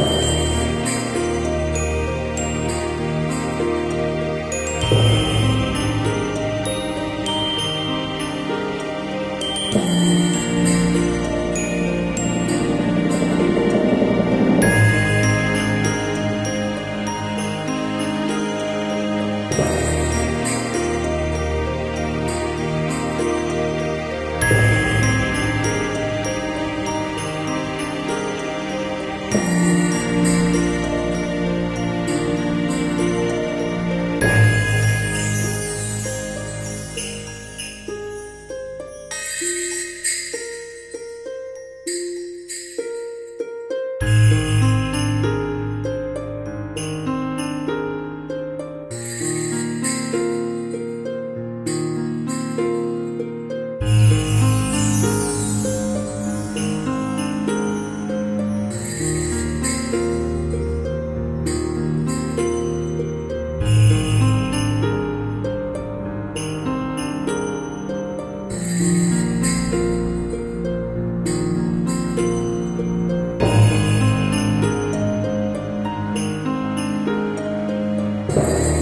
Bye. Música